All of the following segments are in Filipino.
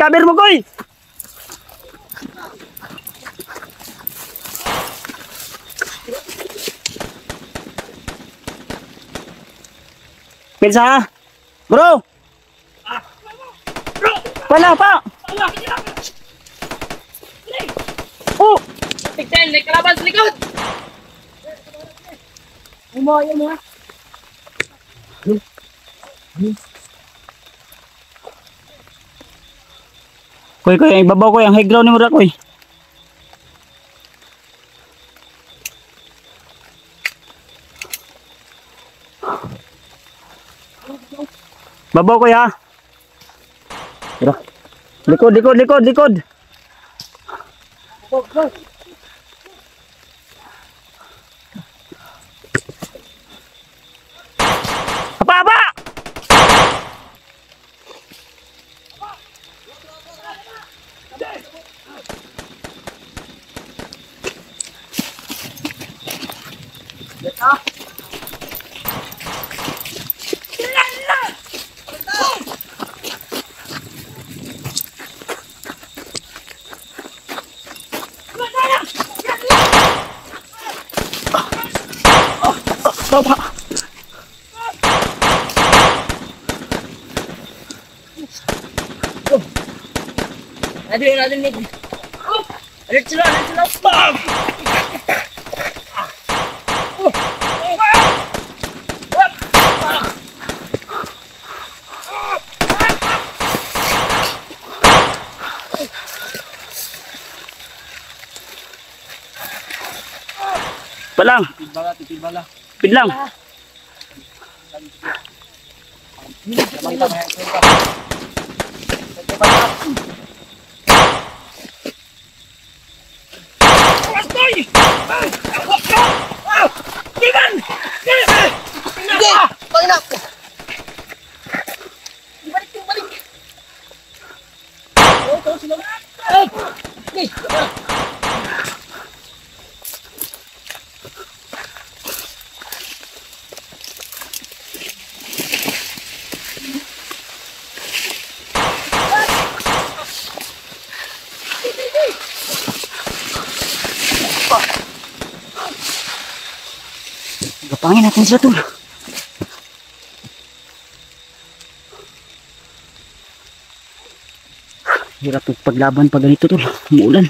Kaber mo, Koy! Pinsa ha? Bro! Wala pa! Oh! Tignan, may kalaban sa likod! Umayo mo ha. Koy, koy, ang ibabaw ko, ang high ground ni Mura, koy. Babaw ko ha. Tara. Likod, likod, likod, likod. Apa, apa? Baba. Yang ada ni. Ada celah, ada celah. Bam! Palang. Bala, tipil bala. Pidlang. Hindi! Pangina! Balik, balik! Oh, ito sila. Ay! Hey! Gapangin natin sila tol. Hirap paglaban pag ganito tol. Umuulan.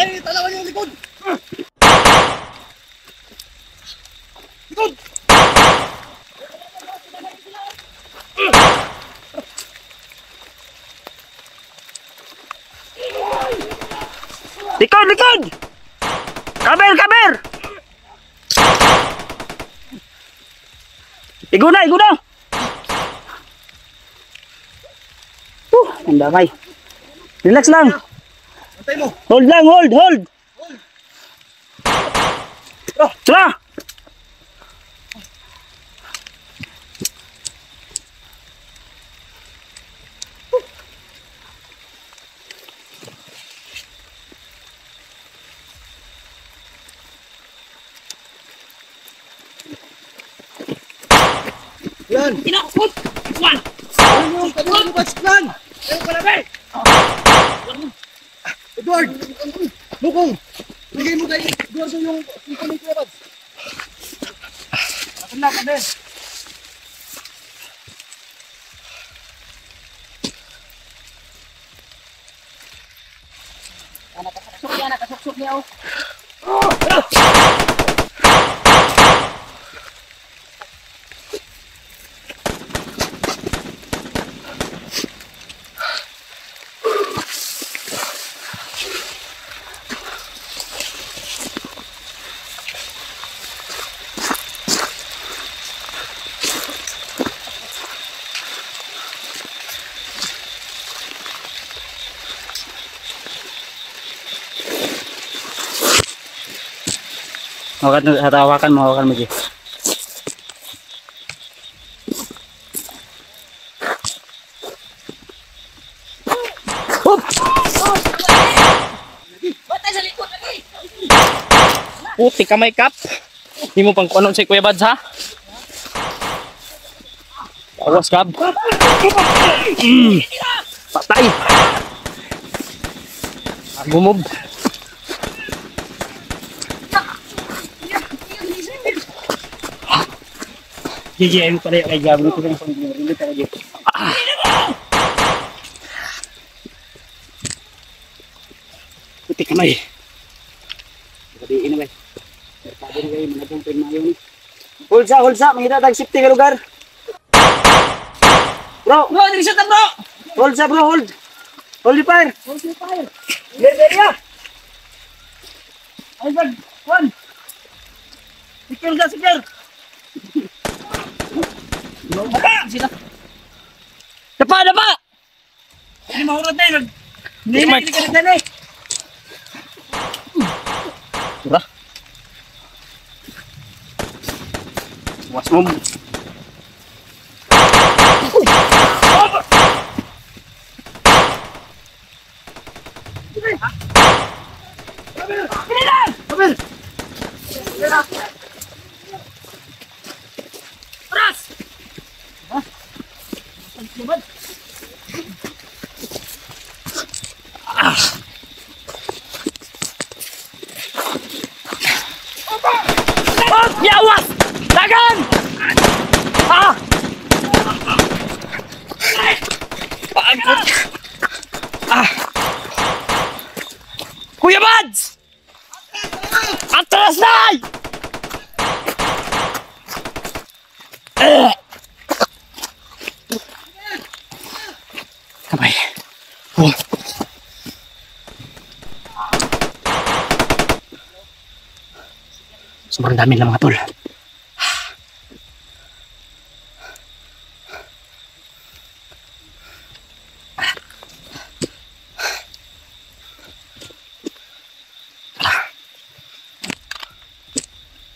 Tayo, talawan yung likod. Likod! Likod, likod! Kaber, kaber! Igo na, igo na! Uh, ang damay. Relax lang. Hold lang, hold, hold. Tara! Yan. Kinakot! Yung kanina mo batch plan? Ayun pala, be! Edward! Bukong! Bigay mo kay Eduardo yung kamay ko Batch. Ako na ka, be! Yan, nakasuksok yan, nakasuksok niya, oh. Hawakan, hawakan mo, hawakan mo, G. Batay sa likod lagi! Puti ka may kap. Hindi mo pang si Kuya Bads ha? Awas kap. Mm. Patay. Gumub. GG, ayun pala yung kay Gabro ko yung pang-rilit ako, G. Puti kamay. Gabiin na ba? Sabi na kayo, managong pinmayo ni. Hold sa, hold sa, mahina tag safety ka lugar. Bro, Bro, dili siya bro! hold sa bro, hold. Hold the fire. Hold your fire! Yeah! Ay, God! One! Secure ka, secure. Baka! Sila! Dapa, dapa. Hindi mahurot na yun! Hindi Hindi, na, hindi ka na eh! Tara. Was mo. Oras! Oh, yawas! Dagan! Ah! Pagod. Ah! Kuya Bads! Atras na! Eh! Kamay. Oh. Sobrang dami lang mga tol.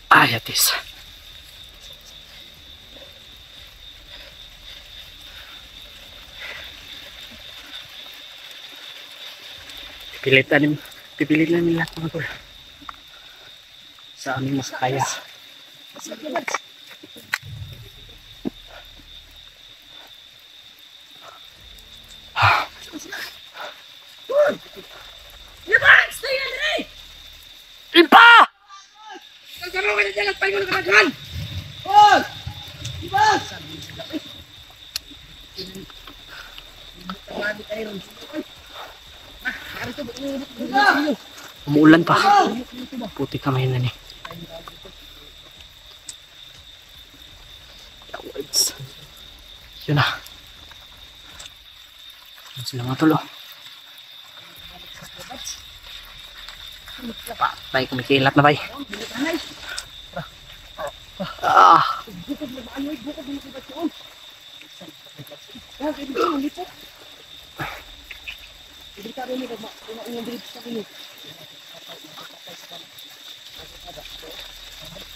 Ay, atis. Pipilit na rin, pipilit na nila mga tol. Sa aming mas kaya. Yaman! Stay na dali! Ipa! Kagano ka na dyan at pahingon ka na dyan! Umuulan pa. Puti kamay na ni. Yun na. Yun sila mga tulo. Patay, kumikilat na bay. Ah.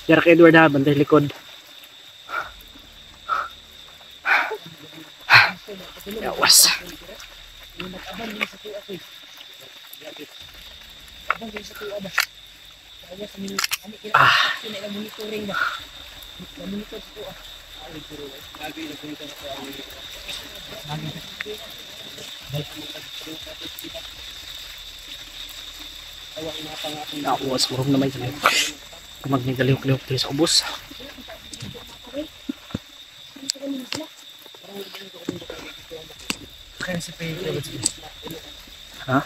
Jarak Edward ha, bantay likod. Yawas. Ah. Nakakuha sa murong naman yun. Magnigaliw-liw tayo sa ubos. Ha?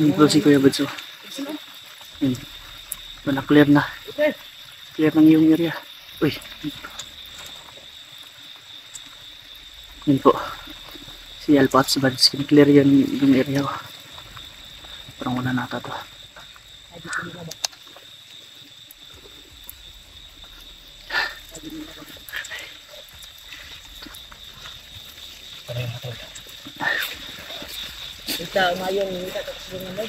Yung si Kuya Badso. Ito na clear na. Clear ng iyong area. Uy. Yun po. Alpa at si Bads. Clear yan yung area ko. Parang wala nata to. Kita ngayon, kita tapos yung ano.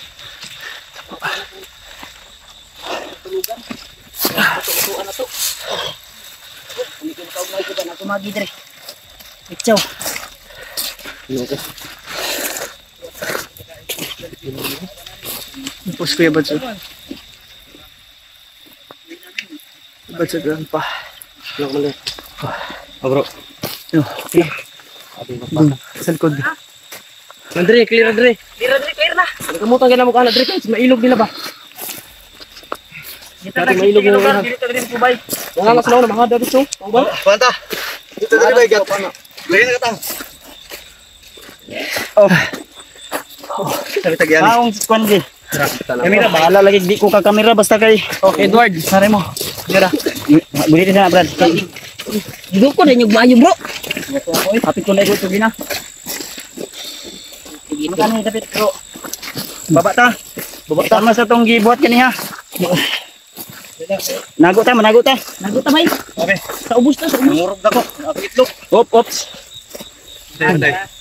Tulugan. na to. Hindi ko nakaugay ko ba na tumagi dire. Itsaw. Tapos Kuya oh. Bads at pa. Oh bro. Yo. Doon. Sa likod. Andre, clear Andre. Clear Andre, clear na. Kamutan ka na mukha na dre kasi mailog nila ba? Dito na ilog mo. Dito rin po bay. Mga mas na mga dito so. Ba? Panta. Dito na ba gat? Lagyan na katang. Sabi tagyan. Maong kwan di. Kamera bahala lagi di ko ka kamera basta kay Oh, Edward. Sare mo. Dira. Bulit na brad. Kay Dito ko din yung bayo bro. Kapit ko na ito gina. Magkano yung dapit bro? Baba ta. Baba ta mas atong gibuhat kaniha. Nago ta, manago ta. Nago ta bay. Okay. Sa ubos na, sa ubos. Murog na ko. Itlog. Op, ops. Iyop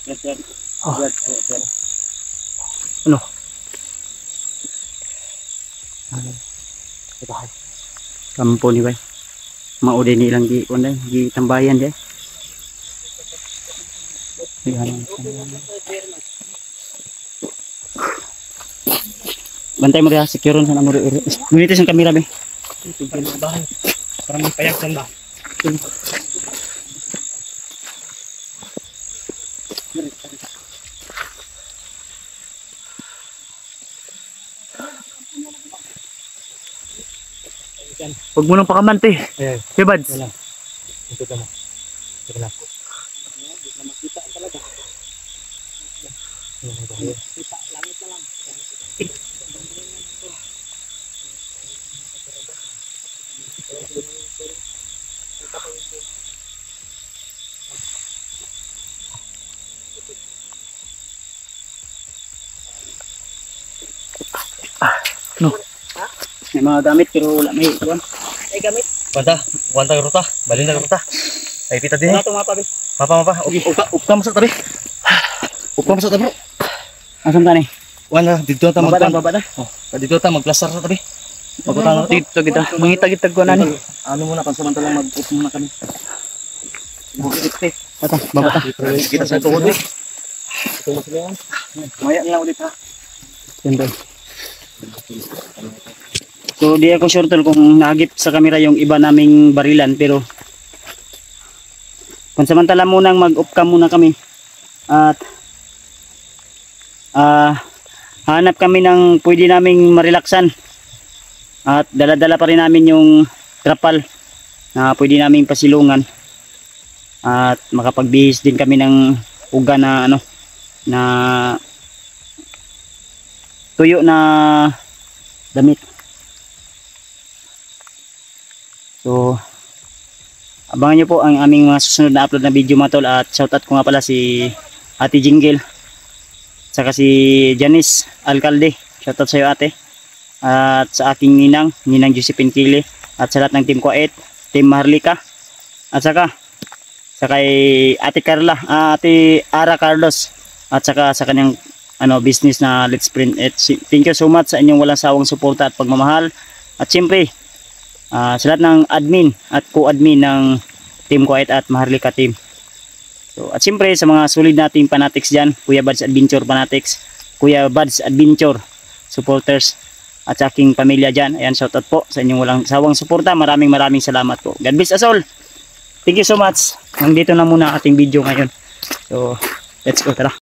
Oh. Yes, yes, sir. Ano? Kampo ni bay. Maudi ni lang di kundi di tambayan di. Ayan. Bantay mo rin secure sa namo rin. Munitis ang kamera be. Parang may payak dyan Huwag mo nang pakamante. Ayan. Kuya Bads. Ito ka mo. Ito lang. May mga gamit pero wala may kuan. Ay gamit. Banta, banta ka ruta. Balin na ka ruta. Ay, pita din. Wala to mapa be. Mapa, mapa. Upka, upka mo sa tabi. Upka mo sa tabi. Asam ka ni? Wala, dito ta ta, magtan. baba ta. Oh, dito ta magplastar sa tabi. Pagkutang Dito kita. Mangitag-itag ko na ni. Ano muna, pansamantalang mag-up muna kami. Bukit eh. Bata, baba ta. Kita sa tuhod eh. Sila yan. Maya lang ulit ha. Yan ba? So di ako sure tol kung nagip sa kamera yung iba naming barilan pero pansamantala munang mag-off cam muna kami at ah hanap kami ng pwede naming marilaksan at dala-dala pa rin namin yung trapal na pwede naming pasilungan at makapagbihis din kami ng uga na ano na tuyo na damit. So, Abangan nyo po ang aming mga susunod na upload na video mga tol. At shoutout ko nga pala si Ate Jingle saka si Janice Alcalde. Shoutout sa iyo ate. At sa aking ninang ninang Josephine Kili. At sa lahat ng team Kuwait team Maharlika at saka sa kay Ate Carla ah, Ate Ara Carlos. At saka sa kanyang ano business na Let's Print. It. Thank you so much sa inyong walang sawang suporta at pagmamahal. At siyempre, ah, sa lahat ng admin at co-admin ng Team Quiet at Maharlika Team. So, at siyempre sa mga solid nating fanatics dyan, Kuya Bads Adventure Fanatics, Kuya Bads Adventure supporters at sa aking pamilya dyan. Ayan, shoutout po sa inyong walang sawang suporta. Maraming maraming salamat po. God bless us all. Thank you so much. Nandito na muna ating video ngayon. So, let's go. Tara.